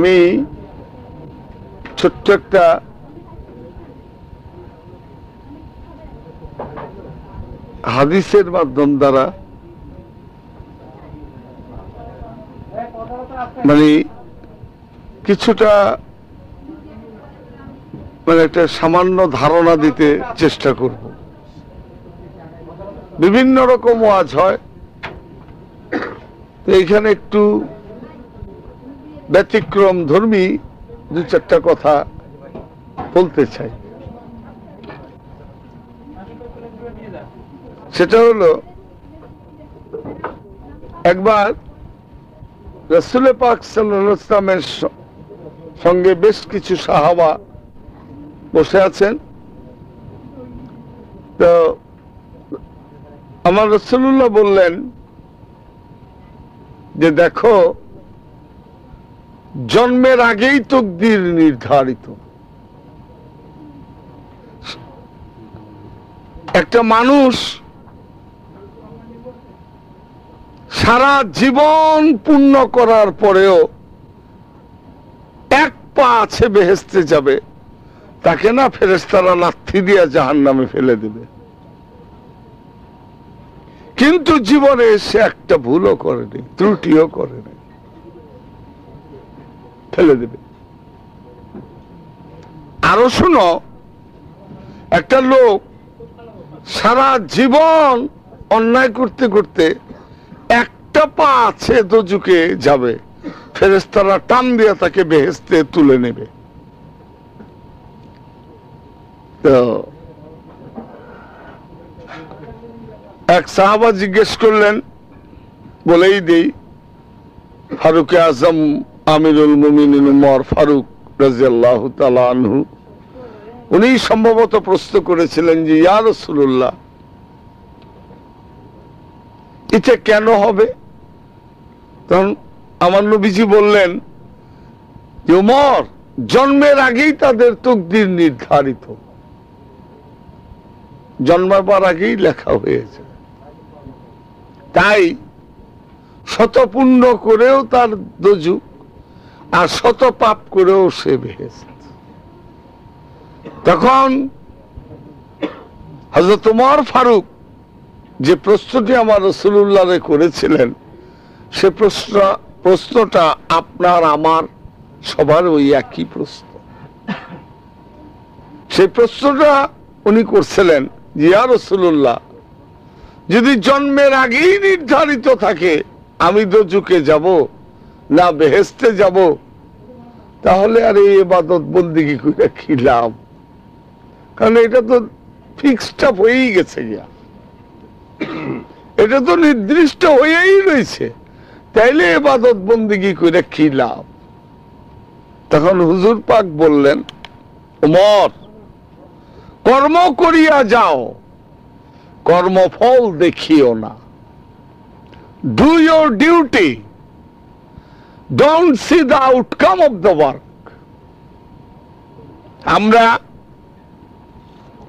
আমি ছোট্ট একটা হাদিসের মাধ্যম দ্বারা মানে কিছুটা মানে একটা সামান্য ধারণা দিতে চেষ্টা করব। বিভিন্ন রকম ওয়াজ হয়। তো এইখানে একটু ব্যতিক্রম ধর্মী দু চারটা কথা বলতে চাই। সেটা হলো, একবার রসুল পাক সাল্লামের সঙ্গে বেশ কিছু সাহাবা বসে আছেন। তো আমার রসুল্লাহ বললেন যে, দেখো জন্মের আগেই তকদির নির্ধারিত। একটা মানুষ সারা জীবন পূর্ণ করার পরেও এক পা আছে বেহেস্তে যাবে, তাকে না ফেরেস্তারা লাথি দিয়া জাহান নামে ফেলে দেবে। কিন্তু জীবনে সে একটা ভুলও করেনি, ত্রুটিও করেনি। ফেলে দেবে। আরও শুনো, একটা লোক সারা জীবন অন্যায় করতে করতে একটা পা আছে দোজুকে যাবে ফেরেস্তারা টান দিয়ে তাকে বেহেস্তে তুলে নেবে। তো, এক সাহাবা জিজ্ঞেস করলেন, বলেই দেই, ফারুক আজম আমিরুল মুমিন উমর ফারুক রাজিয়াল্লাহ আনহু, উনি সম্ভবত প্রশ্ন করেছিলেন যে, ইয়া রসুল্লাহ এটা কেন হবে? তখন আমার নবীজি বললেন উমর, জন্মের আগেই তাদের তকদির নির্ধারিত। জন্মাবার আগেই লেখা হয়েছে। তাই শত পুণ্য করেও তার দজু আর শত পাপ করেও সে বেহেছে তখন হজরত উমর ফারুক যে প্রশ্নটি আমার রসুল্লাহ করেছিলেন, সে প্রশ্ন, প্রশ্নটা আপনার, আমার, সবার ওই একই প্রশ্ন। সেই প্রশ্নটা উনি করছিলেন জিয়া রসুল্লাহ যদি জন্মের আগেই নির্ধারিত থাকে, আমি ঝুঁকে যাব। না বেহেস্তে যাব। তাহলে আর এই এবাদত বন্দিগি করে কি লাভ কারণ এটা তো ফিক্সড আপ হয়েই গেছে গিয়া। এটা তো নির্দিষ্ট হয়েই রয়েছে। তাইলে এবাদত বন্দিগি করে কি লাভ তখন হুজুর পাক বললেন, উমর, কর্ম করিয়া যাও। কর্মফল দেখিও না। Do your duty don't see the outcome of the work আমরা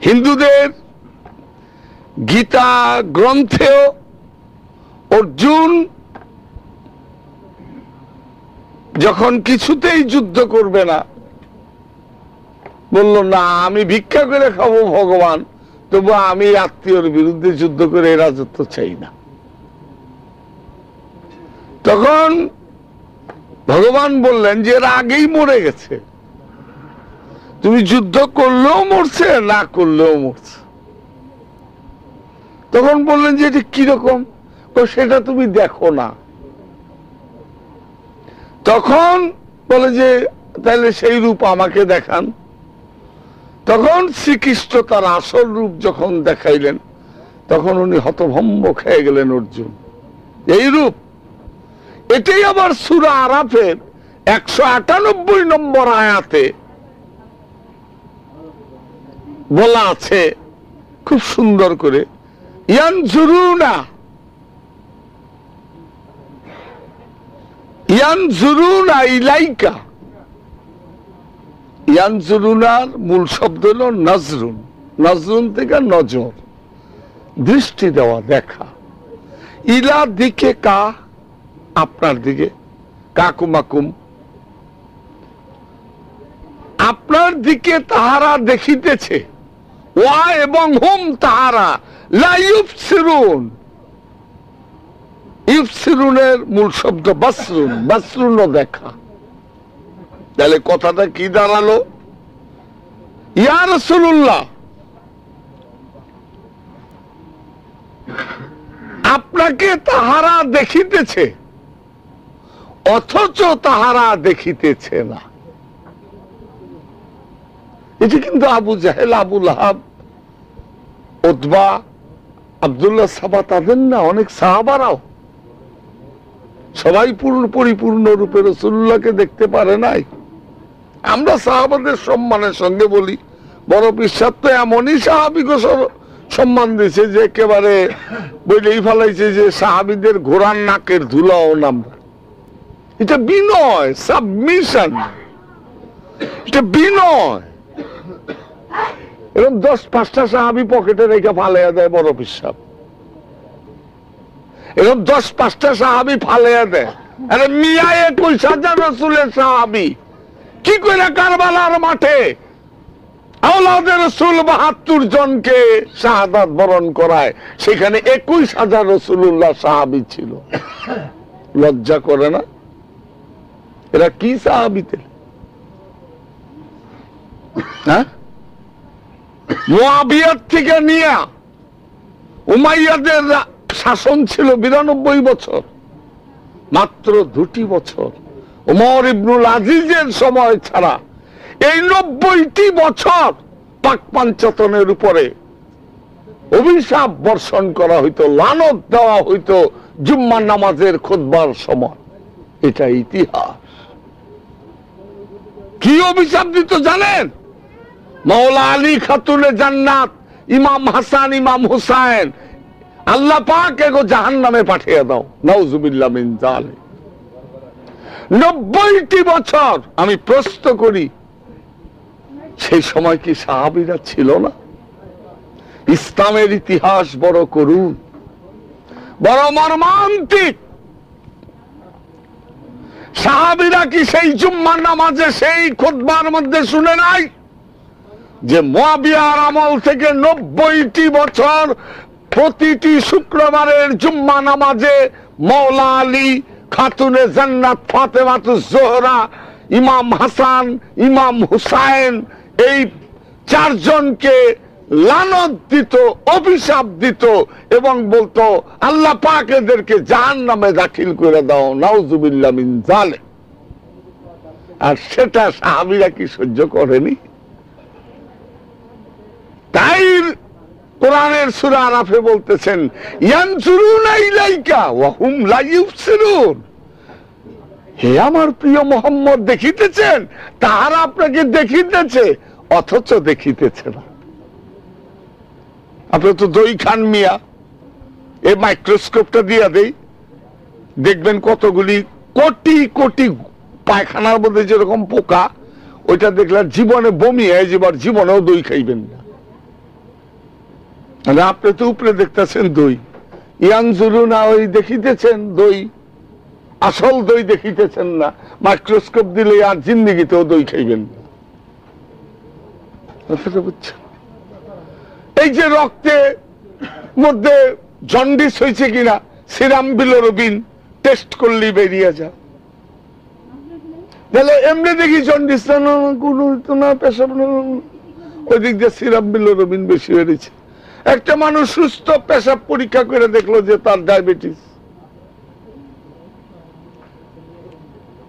হিন্দুদের গীতা গ্রন্থেও অর্জুন যখন কিছুতেই যুদ্ধ করবে না, বলল, না, আমি ভিক্ষা করে খাব ভগবান, তবু আমি আত্মীয়র বিরুদ্ধে যুদ্ধ করে রাজত্ব চাই না। তখন ভগবান বললেন যে এরা আগেই মরে গেছে। তুমি যুদ্ধ করলেও মরছে, না করলেও মরছে। তখন বললেন যে এটা কীরকম সেটা তুমি দেখো না। তখন বলে যে, তাহলে সেই রূপ আমাকে দেখান। তখন শ্রীকৃষ্ণ তার আসল রূপ যখন দেখাইলেন, তখন উনি হতভম্ব খেয়ে গেলেন অর্জুন। এই রূপ এটাই আবার সুরা আরাফের একশো আটানব্বই নম্বর আয়াতে বলা আছে। খুব সুন্দর করে। ইয়ান জুরুনা ইয়ান জুরুনা ইলাইকা। ইয়ানজুরুনার মূল শব্দ হল নজরুন। নজরুন থেকে নজর। দৃষ্টি দেওয়া, দেখা। ইলা দিকে কা আপনার দিকে কাকুমাকুম আপনার দিকে তাহারা দেখিতেছে। ওয়া এবং হুম তাহারা, লা ইউফসিরুন। ইউফসিরুনের মূল শব্দ বাসরুন বাসরুন দেখা। তাহলে কথাটা কি দাঁড়াল? ইয়া রাসূলুল্লাহ, আপনাকে তাহারা দেখিতেছে। অথচ তাহারা দেখিতেছে না। এটি কিন্তু আবু জাহেল, আবু লাহাব ওতবা আবদুল্লাহ সাবা তাদের না, অনেক সাহাবারাও। সবাই পূর্ণ পরিপূর্ণ রূপে রসুল্লাহকে দেখতে পারে নাই। আমরা সাহাবাদের সম্মানের সঙ্গে বলি, বড় বিশ্বাস তো এমনই সাহাবিকে সম্মান দিয়েছে যে একেবারে বইলেই ফেলাইছে যে সাহাবিদের ঘোড়ার নাকের ধুলাও নামবে। এটা বিনয় সাবমিশন এটা বিনয় এরকম দশ পাঁচটা সাহাবি পকেটে রেখে ফালাইয়া দেয়, বড় বিশ্বাস এরকম দশ পাঁচটা সাহাবি ফালাইয়া দেয়। আরে মিয়া একুশ হাজার রসুলের সাহাবি। কি করে কারবালার মাঠে? আওলাদের রসুল বাহাত্তর জনকে শাহাদাত বরণ করায়। সেখানে একুশ হাজার রসুল্লাহ সাহাবি ছিল। লজ্জা করে না? এরা কি সাহাবিতে? হ্যাঁ? থেকে নিয়ে উমাইয়াদের শাসন ছিল বিরানব্বই বছর, মাত্র দুটি বছর। উমর ইবনুল আজিজের সময় ছাড়া এই নব্বইটি বছর পাক পাঞ্চতনের উপরে অভিশাপ বর্ষণ করা হইতো, লানত দেওয়া হইতো জুম্মা নামাজের খুদবার সময়। এটা ইতিহাস। কি অভিশাপ দিত জানেন? মাওলা আলী খাতুনে জান্নাত, ইমাম হাসান, ইমাম হুসাইন। আল্লাহ পাক এগো জাহান নামে পাঠিয়ে দাও। নাউজুবিল্লাহ মিন জালিক নব্বইটি বছর আমি প্রশ্ন করি, সেই সময় কি সাহাবিরা ছিল না? ইসলামের ইতিহাস বড় করুন, বড় মর্মান্তিক। সাহাবিরা কি সেই জুম্মার নামাজে, সেই খুতবার মধ্যে শুনে নাই? যে মোয়াবিয়ার আমল থেকে নব্বইটি বছর প্রতিটি শুক্রবারের জুম্মা নামাজে মৌলা আলী, খাতুনে জান্নাত, ফাতেমাতু জোহরা, ইমাম হাসান, ইমাম হুসাইন, এই চারজনকে লানত দিত, অভিশাপ দিত এবং বলতো, আল্লাহ পাক এদেরকে জাহান নামে দাখিল করে দাও, নাউজুবিল্লাহ মিন জালে আর সেটা সাহাবিরা কি সহ্য করেনি? তাই কোরআনের সূরা আরাফে বলতেছেন ইয়ানসুরুনা ইলাইকা ওয়া হুম লা ইউবসিরুন হে আমার প্রিয় মোহাম্মদ দেখিতেছেন, তাহারা আপনাকে দেখিতেছে, অথচ দেখিতেছে না। আপনি তো দই খান মিয়া। এই মাইক্রোস্কোপটা দিয়া দেই। দেখবেন কতগুলি কোটি কোটি পায়খানার মধ্যে যেরকম পোকা, ওইটা দেখলে জীবনে বমি হয়ে যাবার জীবনেও দই খাইবেন না। আর আপনি তো উপরে দেখতেছেন দই। ইয়ানজুরু না ওই দেখিতেছেন দই? আসল দই দেখিতেছেন না। মাইক্রোস্কোপ দিলে আর জিন্দিগিতেও দই খাইবেন না। বুঝছেন? এই যে রক্তে মধ্যে জন্ডিস হয়েছে কিনা, সিরাম বিলোরবিন টেস্ট করলে বেরিয়ে যা। তাহলে এমনি দেখি জন্ডিস, না পেশাব। ওই দিক দিয়ে সিরাম বিলোরবিন বেশি বেড়েছে। একটা মানুষ সুস্থ পেশাব পরীক্ষা করে দেখল যে তার ডায়াবেটিস।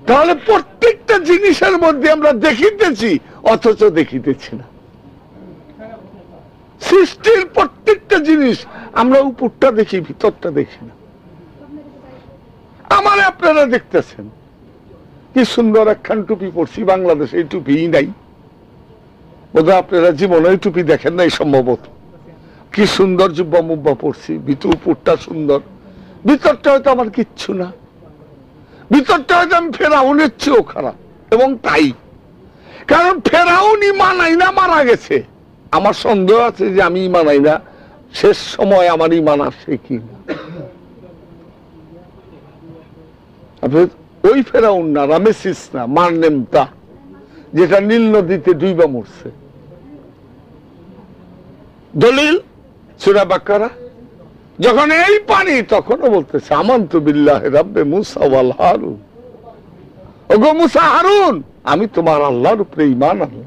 তাহলে প্রত্যেকটা জিনিসের মধ্যে আমরা দেখিতেছি, অথচ দেখিতেছি না। সৃষ্টির প্রত্যেকটা জিনিস আমরা উপরটা দেখি, ভিতরটা দেখি না। আমার আপনারা দেখতেছেন। কি সুন্দর একখান টুপি পরছি, বাংলাদেশে এই টুপি নাই। বোধহয় আপনারা জীবনে টুপি দেখেন নাই সম্ভবত। কি সুন্দর জুব্বা মুব্বা পড়ছি ভিতর উপরটা সুন্দর। ভিতরটা হয়তো আমার কিচ্ছু না। ভিতরটা হয়তো আমি ফেরাউনের চেয়েও খারাপ, এবং তাই। কারণ ফেরাউনই মানাই না, মারা গেছে। আমার সন্দেহ আছে যে আমি মানাই না। শেষ সময় আমার ইমান আসে কি ওই ফেরাউন না, রামেসিস না, মার নেম তা, যেটা নীল নদীতে ডুইবা মরছে। দলিল সুরা বাক্কারা যখন এই পানি, তখনও বলতেছে, আমন্ত বিল্লাহ রাব্বে মুসা ওয়াল হারুন। ওগো মুসা হারুন, আমি তোমার আল্লাহর উপরে ইমান আনলাম।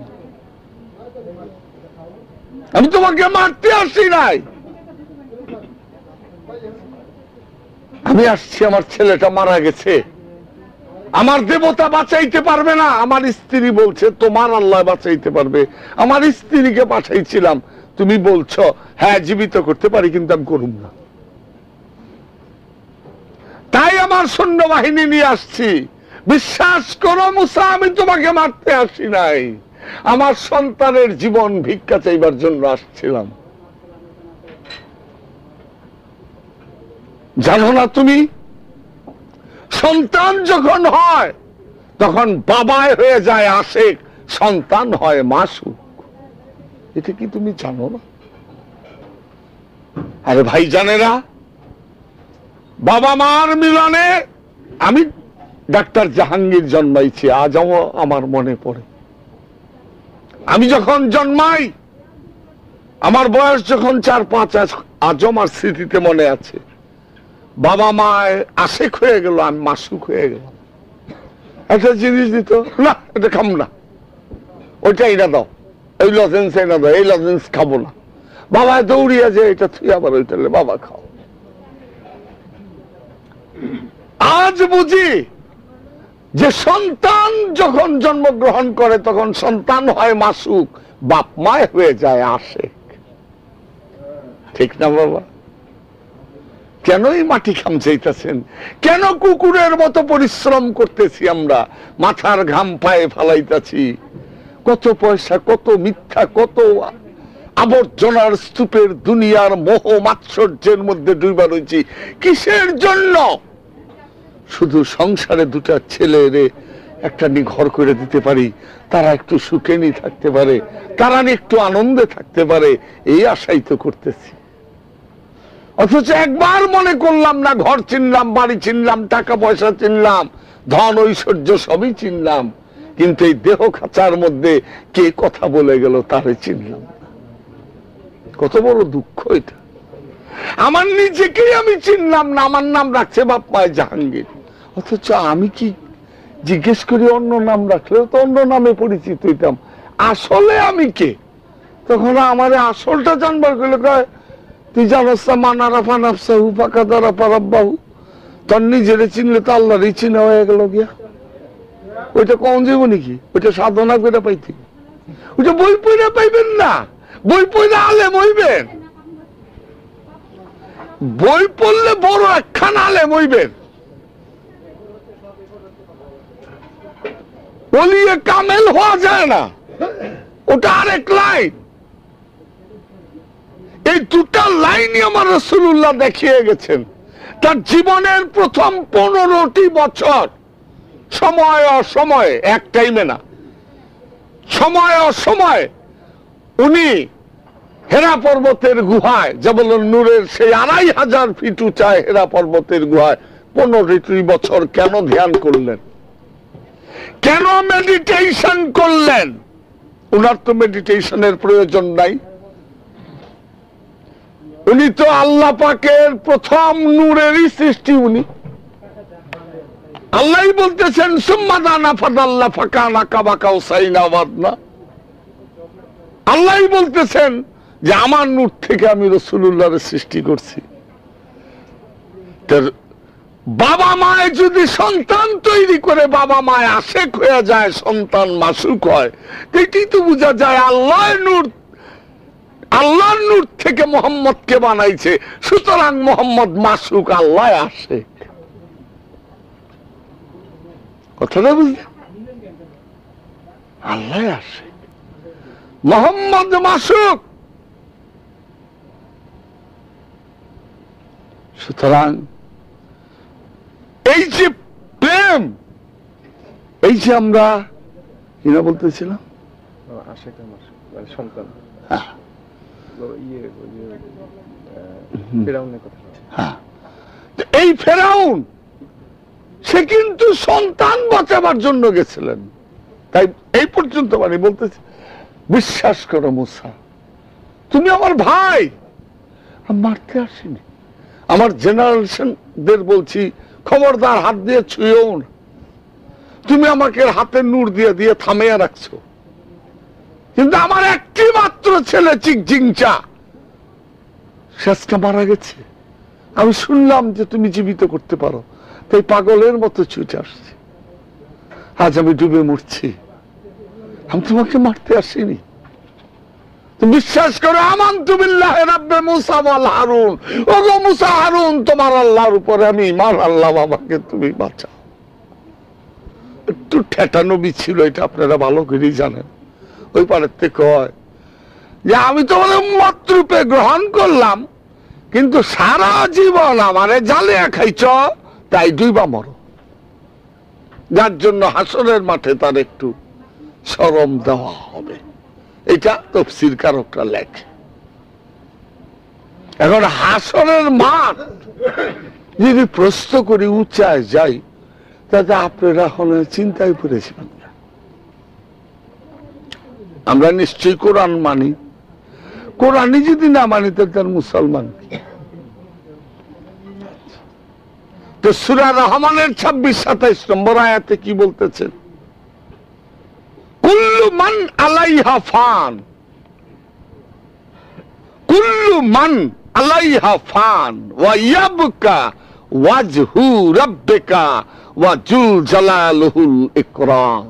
আমি তোমাকে মারতে আসি নাই। আমি আসছি, আমার ছেলেটা মারা গেছে। আমার দেবতা বাঁচাইতে পারবে না। আমার স্ত্রী বলছে, তোমার আল্লাহ বাঁচাইতে পারবে। আমার স্ত্রীকে পাঠাইছিলাম। তুমি বলছো হ্যাঁ জীবিত করতে পারি, কিন্তু আমি করুম না। তাই আমার সৈন্যবাহিনী নিয়ে আসছি। বিশ্বাস করো, মুসা, আমি তোমাকে মারতে আসি নাই। আমার সন্তানের জীবন ভিক্ষা চাইবার জন্য আসছিলাম। জানো না তুমি? সন্তান যখন হয়, তখন বাবায় হয়ে যায় আশেক, সন্তান হয় মাসুক। এটা কি তুমি জানো না? আরে ভাই জানেরা বাবা মার মিলনে আমি ডাক্তার জাহাঙ্গীর জন্মাইছি, আজও আমার মনে পড়ে। আমি যখন জন্মাই, আমার বয়স যখন চার পাঁচ আজ- আমার স্মৃতিতে মনে আছে। বাবা মা আশেক হয়ে গেল, আমি মাসুক হয়ে গেলাম। একটা জিনিস দিত, না, এটা খাম না। ওইটা এটা দাও। এই লজেন্স এটা দাও, এই লজেন্স খাব না। বাবা দৌড়িয়া যে, এটা তুই আবার ওইটা বাবা খাও। আজ বুঝি যে সন্তান যখন জন্মগ্রহণ করে, তখন সন্তান হয় মাসুক, বাপ মায় হয়ে যায় আশেক। ঠিক না বাবা? কেনই মাটি খামচাইতেছেন কেন কুকুরের মতো পরিশ্রম করতেছি আমরা? মাথার ঘাম পায়ে ফালাইতাছি। কত পয়সা, কত মিথ্যা, কত আবর্জনার স্তূপের দুনিয়ার মোহ মাৎসর্যের মধ্যে ডুবা রয়েছি কিসের জন্য? শুধু সংসারে দুটা ছেলেরে একটা নি ঘর করে দিতে পারি, তারা একটু সুখে নি থাকতে পারে, তারা নি একটু আনন্দে থাকতে পারে, এই আশাই তো করতেছি। অথচ একবার মনে করলাম না, ঘর চিনলাম, বাড়ি চিনলাম, টাকা পয়সা চিনলাম, ধন ঐশ্বর্য সবই চিনলাম, কিন্তু এই দেহ খাঁচার মধ্যে কে কথা বলে গেল তারে চিনলাম। কত বড় দুঃখ এটা। আমার নিজেকেই আমি চিনলাম না, আমার নাম রাখছে বাপ মায় জাহাঙ্গীর। অথচ আমি কি জিজ্ঞেস করি অন্য নাম রাখলেও তো অন্য নামে পরিচিত হইতাম। আসলে আমি কে? তখন আমার আসলটা জানবার গেলে কয়, তুই জানাস না, মানারা ফানাফসাহু ফাঁকা দ্বারা পারাব্বাহু তোর নিজেরে চিনলে তো আল্লাহরই চিনা হয়ে গেল গিয়া। ওইটা কম যাব নাকি ওইটা সাধনা করে পাইতে ওইটা বই পড়ে পাইবেন না। বই পড়ে আলেম হইবেন। বই পড়লে বড় একখান আলেম হইবেন। বলিয়ে কামেল হওয়া যায় না। ওটা আরেক লাইন এই দুটা লাইনই আমার রসুল্লাহ দেখিয়ে গেছেন। তার জীবনের প্রথম পনেরোটি বছর। সময় অসময়ে, এক টাইমে না। সময় অসময় উনি হেরা পর্বতের গুহায় যেমন নূরের সেই আড়াই হাজার ফিট উঁচায় হেরা পর্বতের গুহায় পনেরোটি বছর কেন ধ্যান করলেন? কেন মেডিটেশন করলেন? উনার তো মেডিটেশনের প্রয়োজন নাই। উনি তো আল্লাহ পাকের প্রথম নূরেরই সৃষ্টি উনি। আল্লাহ বলতেছেন আল্লাহ বলতেছেন যে, আমার নূর থেকে আমি রসুল্লাহর সৃষ্টি করছি। বাবা মায় যদি সন্তান তৈরি করে বাবা মায় আশেক হয়ে যায়, সন্তান মাসুক হয় এটি তো বোঝা যায় আল্লাহ নূর, আল্লাহর নূর থেকে মোহাম্মদকে বানাইছে। সুতরাং মোহাম্মদ মাসুক, আল্লাহ আসে কথাটা বুঝলেন আল্লাহ আসে মোহাম্মদ মাসুক। সুতরাং এই যে প্রেম এই যে আমরা কিনা বলতেছিলাম? মানে সন্তান। হ্যাঁ। ইয়ে ওই যে, আহ, ফেরাউনের কথা হ্যাঁ। এই ফেরাউন সে কিন্তু সন্তান বাঁচাবার জন্য গেছিলেন। তাই এই পর্যন্ত মানে বলতেছি বিশ্বাস করো মুসা তুমি আমার ভাই। মারতে আসিনি। আমার জেনারেশনদের বলছি খবরদার হাত দিয়ে ছুঁয়েও না। তুমি আমাকে হাতে নূর দিয়ে দিয়ে থামিয়ে রাখছো। কিন্তু আমার একটি মাত্র ছেলে চিকজিংচা শেষটা মারা গেছে। আমি শুনলাম যে তুমি জীবিত করতে পারো, তাই পাগলের মতো ছুটে আসছি। আজ আমি ডুবে মরছি। আমি তোমাকে মারতে আসিনি। বিশ্বাস করো আমান তুমিল্লাহ রাব্বে মুসা ওয়াল হারুন। ওগো মুসা হারুন, তোমার আল্লাহর উপরে আমি ইমান আল্লাহ বাবাকে তুমি বাঁচাও। একটু ঠেটানবি ছিল, এটা আপনারা ভালো করেই জানেন। ওই পারের থেকে কয় যে, আমি তোমাদের মাতৃপে গ্রহণ করলাম, কিন্তু সারা জীবন আমারে জালিয়া খাইছ, তাই দুইবা মরো। যার জন্য হাসনের মাঠে তার একটু সরম দেওয়া হবে। এটা তফসির কারকরা লেখে। এখন হাসনের মাঠ যদি প্রশ্ন করি উচ্চায় যাই, তাতে আপনারা হলে চিন্তায় পড়েছিলেন আমরা নিশ্চয়ই কোরআন মানি। কোরআনই যদি না মানি তার মুসলমান তো সুরা রহমানের ছাব্বিশ সাতাইশ নম্বর আয়াতে কি বলতেছেন? কুল্লু মান আলাইহা ফান। কুল্লু মান আলাইহা ফান, ওয়া ইয়াবকা ওয়াজহু রাব্বিকা ওয়া জুল জালালুহুল ইকরাম।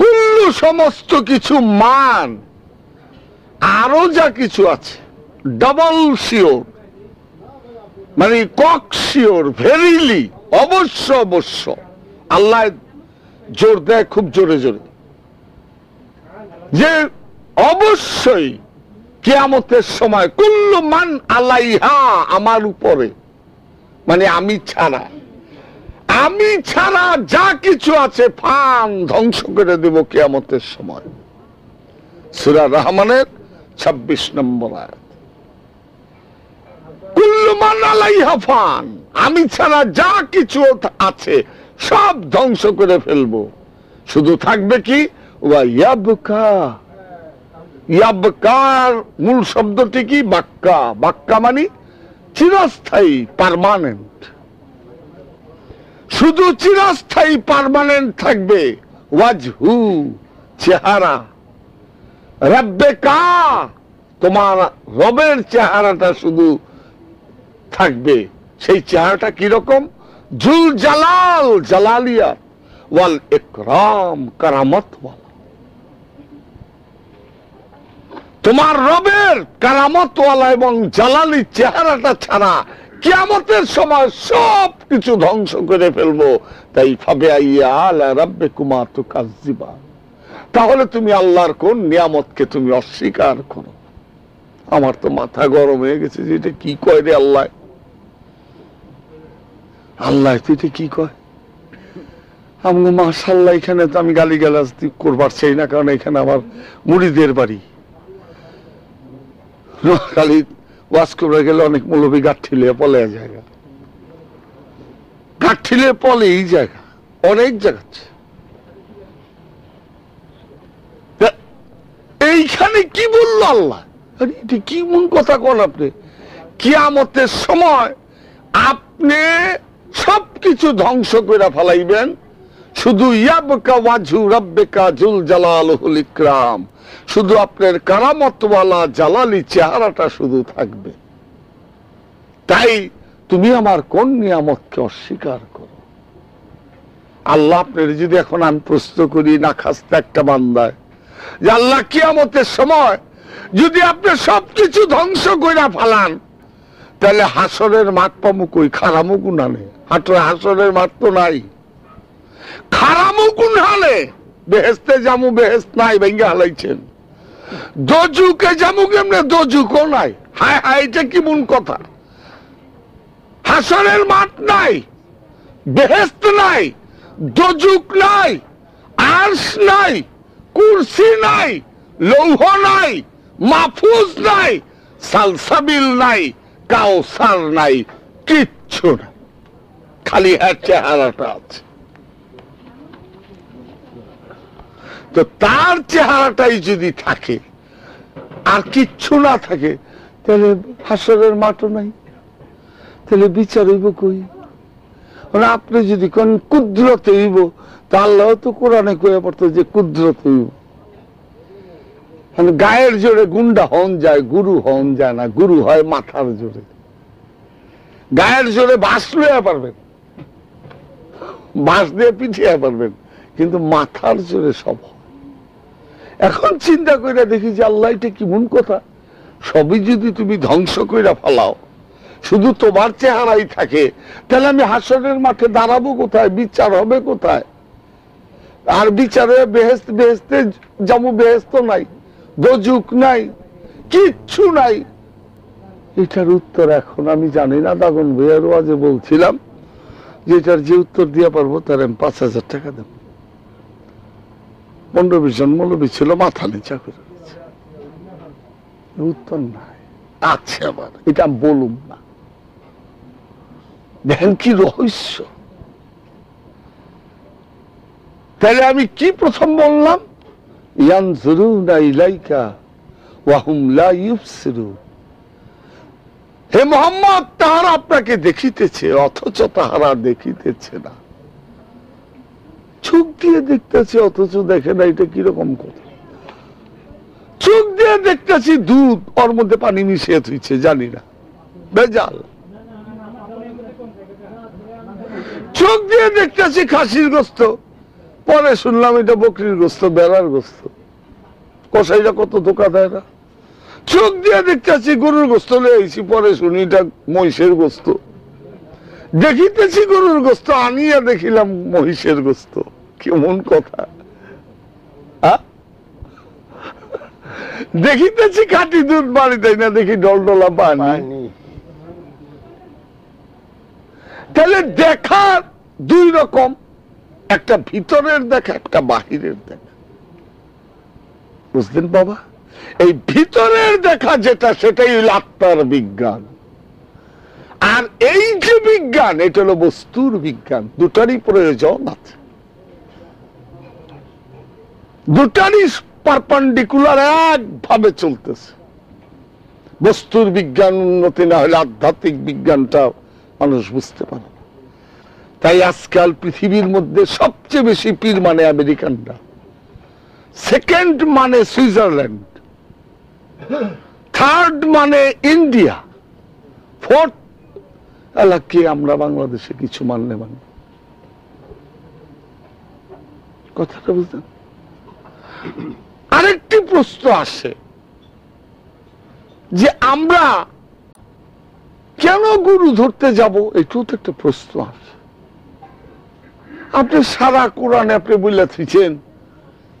কুল্লু সমস্ত কিছু মান, আরও যা কিছু আছে, ডাবল শিওর মানে কক শিওর, ভেরিলি, অবশ্য অবশ্য, আল্লাহ জোর দেয়, খুব জোরে জোরে। যে অবশ্যই কেয়ামতের সময়, কুল্লু মান আলাইহা, আমার উপরে। মানে আমি ছাড়া। আমি ছাড়া যা কিছু আছে, ফান, ধ্বংস করে দেব কেয়ামতের সময়। সুরা রহমানের ছাব্বিশ নম্বর আয়াত। কুল্লু মান আলাইহা ফান, আমি ছাড়া যা কিছু আছে সব ধ্বংস করে ফেলব। শুধু থাকবে কি? মূল শব্দটি কি? বাক্কা। বাক্কা মানে চিরস্থায়ী পার্মানেন্ট শুধু চিরস্থায়ী পারমানেন্ট থাকবে। ওয়াজহু, চেহারা। রাব্বেকা, তোমার রবের চেহারাটা শুধু থাকবে। সেই চেহারাটা কীরকম? জুল জালাল, জালালিয়া, ওয়াল ইকরাম কারামত তোমার রবের কারামতওয়ালা এবং জালালি চেহারাটা ছাড়া কিয়ামতের সময় সব কিছু ধ্বংস করে ফেলব। তাই ফাবে রাব্বে কুমা তো কাজিবা তাহলে তুমি আল্লাহর কোন নিয়ামতকে তুমি অস্বীকার করো? আমার তো মাথা গরম হয়ে গেছে যে এটা কি কয় রে আল্লাহ? আল্লাহ তো এটা কি কয়? আমি মাসাল্লাহ এখানে তো আমি গালি গালাজ করবার চাই না, কারণ এখানে আমার মুড়িদের বাড়ি। খালি ওয়াজ করে গেলে অনেক মৌলবী গাঠিলে পলে জায়গা। গাঠিলে পলে এই জায়গা, অনেক জায়গা এইখানে কি বলল আল্লাহ? এটা কি মন কথা কন আপনি? কিয়ামতের সময় আপনি সবকিছু ধ্বংস করে ফেলাইবেন। শুধু ইয়াবকা শুধু আপনার কারামতওয়ালা জালালি চেহারাটা শুধু থাকবে। তাই তুমি আমার কোন নিয়ামতকে অস্বীকার করো? আল্লাহ আপনার যদি এখন আমি প্রশ্ন করি না খাস্তে একটা বান্দায়, যে আল্লাহ কিয়ামতের সময় যদি আপনি সবকিছু ধ্বংস করে ফালান, তাহলে হাসরের মাঠ পামু কই খারামু গুনানে হাটরে হাসরের মাঠ তো নাই। খারামু কোন হালে? বেহেস্তে জামু বেহেস্ত নাই, ভেঙ্গে হালাইছেন। দজুকে জামু কেমনে? দজুকও নাই। হায় হায়, এটা কি মন কথা? হাসরের মাঠ নাই বেহেস্ত নাই দজুক নাই, আর্শ নাই, কুরসি নাই, লৌহ নাই, মাহফুজ নাই, সালসাবিল নাই, কাউসার নাই, কিচ্ছু না খালি হ্যাঁ চেহারাটা আছে। তো তার চেহারাটাই যদি থাকে, আর কিচ্ছু না থাকে, তাহলে হাসরের মাঠও নাই। তাহলে বিচার হইব কই? মানে আপনি যদি কোন কুদ্রত হইব, তা আল্লাহ তো কোরআনে কয়ে পড়তো যে কুদ্রত হইব। মানে গায়ের জোরে গুন্ডা হন যায়, গুরু হন যায় না, গুরু হয় মাথার জোরে। গায়ের জোরে বাস লইয়া পারবেন। বাস দিয়ে পিছিয়ে পারবেন কিন্তু মাথার জোরে সব। এখন চিন্তা করে দেখি যে আল্লাহ, এটা কেমন কথা? সবই যদি তুমি ধ্বংস করে ফেলাও, শুধু তোমার চেহারাই থাকে, তাহলে আমি হাসনের মাঠে দাঁড়াবো কোথায়? বিচার হবে কোথায়? আর বিচারে বেহেস্ত বেহেস্তে যাব বেহেস্ত নাই, দোজুক নাই, কিচ্ছু নাই। এটার উত্তর এখন আমি জানি না, দাগন ভৈয়ারও আজ বলছিলাম। যে এটার যে উত্তর দিয়ে পারব, তার আমি পাঁচ হাজার টাকা দেব। পনেরো বিশ ছিল, মাথা নিচা করে উত্তর নাই। আছে আবার, এটা বলুম না। দেখেন কি রহস্য। তাহলে আমি কি প্রথম বললাম? ইয়ানজুরুনা ইলাইকা ওয়াহুম লা ইউবসিরুন হে মোহাম্মদ, তাহারা আপনাকে দেখিতেছে, অথচ তাহারা দেখিতেছে না। চোখ দিয়ে দেখতেছে, অথচ দেখে না, এটা কীরকম কথা? চোখ দিয়ে দেখতেছি দুধ, ওর মধ্যে পানি মিশিয়ে থুইছে, জানি না। বেজাল চোখ দিয়ে দেখতেছি খাসির গোস্ত। পরে শুনলাম এটা বকরির গোস্ত বেড়ার গোস্ত। কষাইরা কত ধোকা দেয় না? চোখ দিয়ে দেখতেছি গরুর গোস্ত লেগেছি পরে শুনি এটা মহিষের গোস্ত। দেখিতেছি গরুর গোস্ত আনিয়া দেখিলাম মহিষের গোস্ত। কেমন কথা। দেখিতেছি খাঁটি দুধ বাড়িতে না দেখি ডলডলা পানি। তাহলে দেখা দুই রকম একটা ভিতরের দেখা একটা বাহিরের দেখা। বুঝলেন বাবা? এই ভিতরের দেখা যেটা, সেটাই আত্মার বিজ্ঞান। আর এই যে বিজ্ঞান, এটা হলো বস্তুর বিজ্ঞান। দুটারই প্রয়োজন আছে। দুটারই পারপান্ডিকুলার একভাবে চলতেছে। বস্তুর বিজ্ঞান উন্নতি না হলে আধ্যাত্মিক বিজ্ঞানটা মানুষ বুঝতে পারে তাই আজকাল পৃথিবীর মধ্যে সবচেয়ে বেশি পীর মানে আমেরিকানরা। সেকেন্ড মানে সুইজারল্যান্ড। থার্ড মানে ইন্ডিয়া ফোর্থ এলাকি আমরা বাংলাদেশে কিছু মানলে মানে কথাটা বুঝলেন? আরেকটি প্রশ্ন আসে, যে আমরা কেন গুরু ধরতে যাব? এটাও তো একটা প্রশ্ন আছে আপনি সারা কোরআনে আপনি বলে থিছেন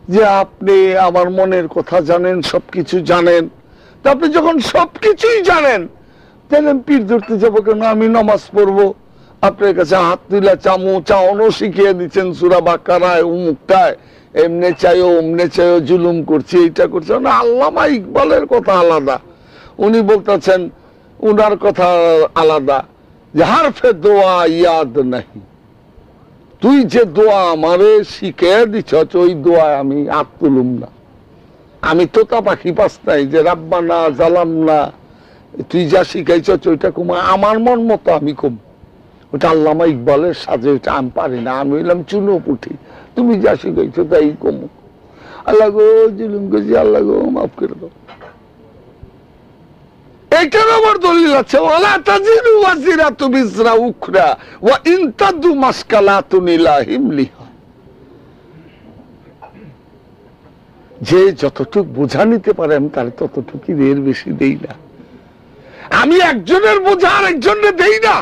যে আপনি আমার মনের কথা জানেন, সবকিছু জানেন। তা আপনি যখন সবকিছুই জানেন, তাহলে পীর ধরতে যাব কেন? আমি নামাজ পড়ব। আপনার কাছে হাত তুলা চামু চাওনো শিখিয়ে দিচ্ছেন, সুরা বাকারায়, উমুকটায়। এমনে চাইও অমনে চাইও জুলুম করছি, এইটা করছে। না, আল্লামা ইকবালের কথা আলাদা। উনি বলতেছেন, উনার কথা আলাদা। যে হারফে দোয়া, ইয়াদ নাহি। তুই যে দোয়া আমারে শিখে দিছ ওই দোয়া আমি আর তুলুম না। আমি তোতা পাখি পাস নাই যে, রাব্বা, না, জালাম না। তুই যা শিখাইছ ওইটা কুমা। আমার মন মতো আমি কম। ওটা আল্লামা ইকবালের সাজে, ওইটা আমি পারি না। আমি হইলাম চুনো পুঠি তুমি যা শিখাইছো, তাই কমু আল্লাহ গো, জুলুম গেছি আল্লাহ গো, মাফ করে দাও। এইটার আবার দলিল আছে যে যতটুক বোঝা নিতে পারে, আমি তার ততটুকুই এর বেশি দেই না। আমি একজনের বোঝা আর একজনের দেই না।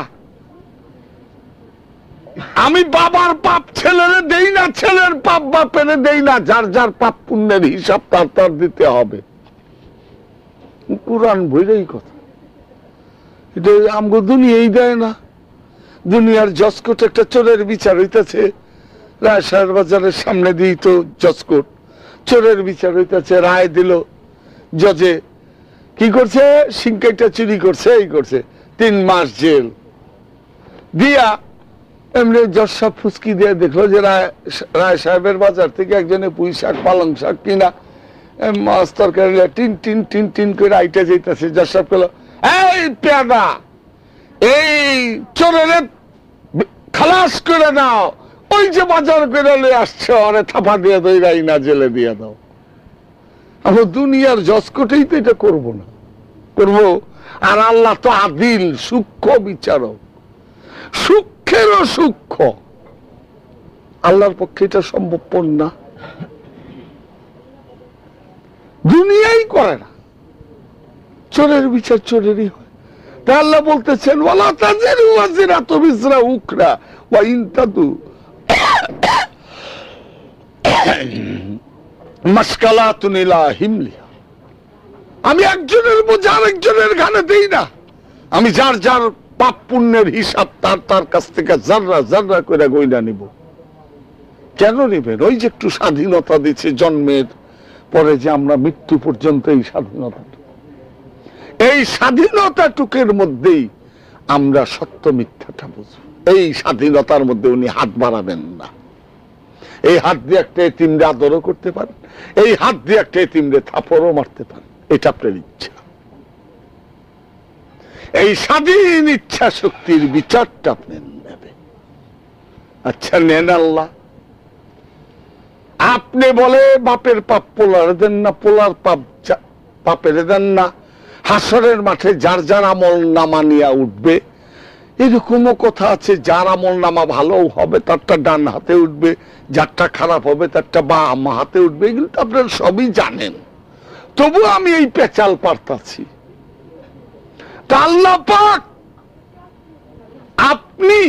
আমি বাবার পাপ ছেলেরে দেই না, ছেলের পাপ বাপেরে দেই না, যার যার পাপ পুণ্যের হিসাব তার তার দিতে হবে। কোরআন বইলেই কথা। এটা আমগো দুনিয়াই দেয় না। দুনিয়ার জসকোট একটা চোরের বিচার হইতেছে। রায়সার বাজারের সামনে দিয়েই তো জসকোট চোরের বিচার হইতেছে, রায় দিল। জজে কি করছে? সিংকাইটা চুরি করছে, এই করছে। তিন মাস জেল। দিয়া এমনি জর্সা ফুসকি দিয়ে দেখল যে রায় রায় সাহেবের বাজার থেকে একজনে পুঁই শাক পালং শাক কিনা মাছ তরকারি টিন টিন টিন টিন করে আইটা যাইতেছে করল এই পেয়াদা, এই খালাস করে দাও ওই যে বাজার করে আসছে থাপা দিয়ে দই রাই না জেলে দিয়ে দাও। আমরা দুনিয়ার জসকটেই তো এটা করব না। করব? আর আল্লাহ তো আদিল, সূক্ষ্ম বিচারক। সূক্ষ্মেরও সূক্ষ্ম। আল্লাহর পক্ষে এটা সম্ভবপর না। দুনিয়াই করে না। চোরের বিচার চোরেরই হয়। তা আল্লাহ বলতেছেন, ওয়ালা তাজিরু ওয়াজিরাতু বিজরা উখরা ওয়া ইনতাদু আমি একজনের বোঝা আরেকজনের ঘানে দেই না। আমি যার যার পাপ পুণ্যের হিসাব তার তার কাছ থেকে জাররা জাররা করে গইনা নিব। কেন নেবেন? ওই যে একটু স্বাধীনতা দিচ্ছে জন্মের পরে যে আমরা মৃত্যু পর্যন্ত এই স্বাধীনতা এই স্বাধীনতাটুকের মধ্যেই আমরা সত্য মিথ্যাটা বুঝব। এই স্বাধীনতার মধ্যে উনি হাত বাড়াবেন না। এই হাত দিয়ে একটা এতিমরে আদরও করতে পারেন। এই হাত দিয়ে একটা এতিমরে থাপড়ও মারতে পারেন। এটা আপনার ইচ্ছা। এই স্বাধীন ইচ্ছা শক্তির বিচারটা আপনি নেবে আচ্ছা নেন আল্লাহ। আপনি বলে বাপের পাপ পোলার দেন না, পোলার পাপ পাপের দেন না। হাসরের মাঠে যার যার আমল নামা নিয়ে উঠবে। এরকমও কথা আছে, যার আমল নামা ভালো হবে, তারটা ডান হাতে উঠবে। যারটা খারাপ হবে, তারটা বা বাম হাতে উঠবে। এগুলো তো আপনারা সবই জানেন। তবু আমি এই পেচাল পারতাছি। আল্লাহ পাক আপনি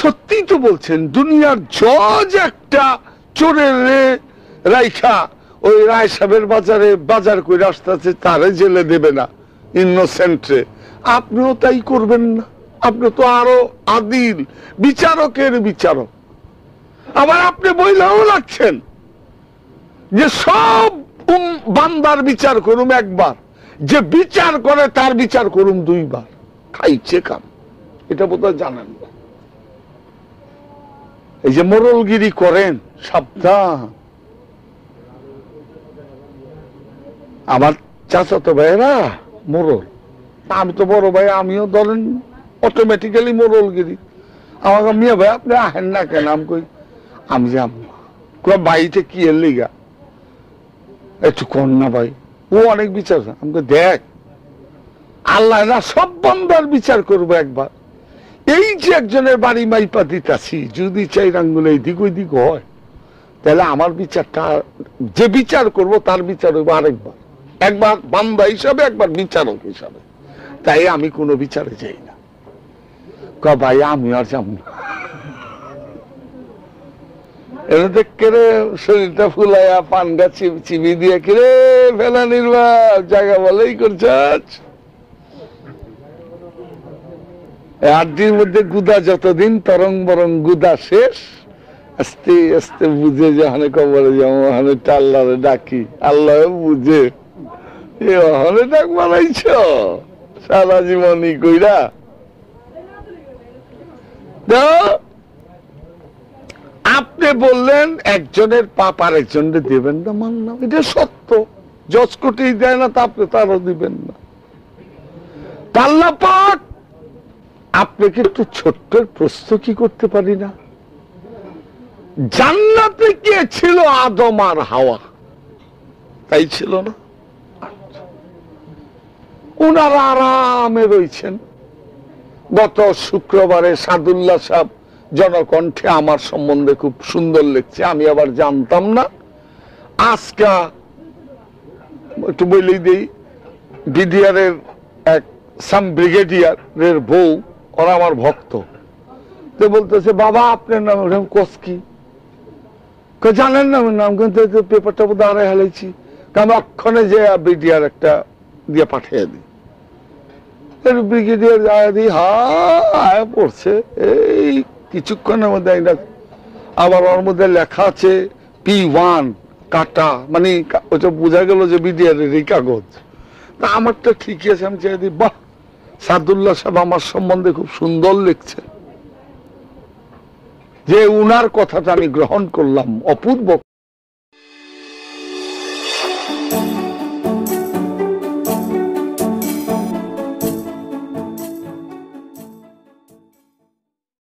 সত্যি তো বলছেন, দুনিয়ার জজ একটা চোরের রাইখা, ওই রায় সাহেবের বাজারে বাজার করে আসতেছে, তারে জেলে দেবে না। ইনোসেন্টরে আপনিও তাই করবেন না। আপনি তো আরও আদিল, বিচারকের বিচারক। আবার আপনি বইলেও লাগছেন যে সব বান্দার বিচার করুম একবার, যে বিচার করে তার বিচার করুম দুইবার। খাইছে কাম। এটা বোধহয় জানেন না। এই যে মোরলগিরি করেন, সাবধান। আমার চাচাতো ভাইয়েরা মোরল আমি তো বড় ভাই, আমিও ধরেন অটোমেটিক্যালি মোরলগিরি আমাকে মিয়া ভাই, আপনি আহেন না কেন? আমি কই, আমি যাম বাড়িতে কি এর লিগা? একটু কর না ভাই। ও অনেক বিচার করে। আমি দেখ আল্লাহ সব বন্দার বিচার করব একবার। এই যে একজনের বাড়ি মাইপা দিতাছি, যদি চাই আঙ্গুলে এই দিক ওই দিক হয়, তাহলে আমার বিচারটা, যে বিচার করব তার বিচার হইব আরেকবার। একবার বান্দা হিসাবে, একবার বিচারক হিসাবে। তাই আমি কোনো বিচারে যাই না। ক ভাই, আমি আর যাব না। এটা দেখ শরীরটা ফুলাইয়া পান গাছ, চিবি- দিয়ে কিরে ফেলা নির্বাক জায়গা বলেই করছাস। এই আট দিনের মধ্যে গুদা যতদিন তরং বরং গুদা শেষ, আস্তে আস্তে বুঝে যে হানে কবরে যাব, হানে আল্লাহরে ডাকি। আল্লাহ বুঝে। ডাক বানাইছ? সারা জীবনই কইরা। আপনি বললেন একজনের পাপ আর একজনের দেবেন না মানলাম এটা সত্য। জজ কোটেই দেয় না, তা আপনি তারও দিবেন না। পাল্লা পাক আপনাকে একটু ছোট্ট প্রশ্ন কি করতে পারি না? জান্নাতে কে ছিল আদম আর হাওয়া? তাই ছিল না। ওনারা আরামে রয়েছেন। গত শুক্রবারে সাদুল্লাহ সাহেব জনকণ্ঠে আমার সম্বন্ধে খুব সুন্দর লিখছে আমি আবার জানতাম না। আজকা একটু বলেই দিই বিডিআরের এক সাম ব্রিগেডিয়ারের বউ ওরা আমার ভক্ত। তো বলতেছে, বাবা, আপনার নাম ওরকম কোস কি? জানেন না নাম, কিন্তু পেপারটা বোধ আড়াই হালাইছি। আমি অক্ষণে যে বিডিআর একটা দিয়ে পাঠিয়ে দিই। ব্রিগেডিয়ার যায় দিই হা পড়ছে। এই কিছুক্ষণের মধ্যে এটা আবার ওর মধ্যে লেখা আছে, পি ওয়ান, কাটা। মানে ওটা বোঝা গেল যে বিডিআর এই কাগজ। তা আমারটা ঠিকই আছে, আমি চাই দিই, বাহ সাদুল্লাহ সাহেব আমার সম্বন্ধে খুব সুন্দর লেখছে। যে উনার কথাটা আমি গ্রহণ করলাম অপূর্ব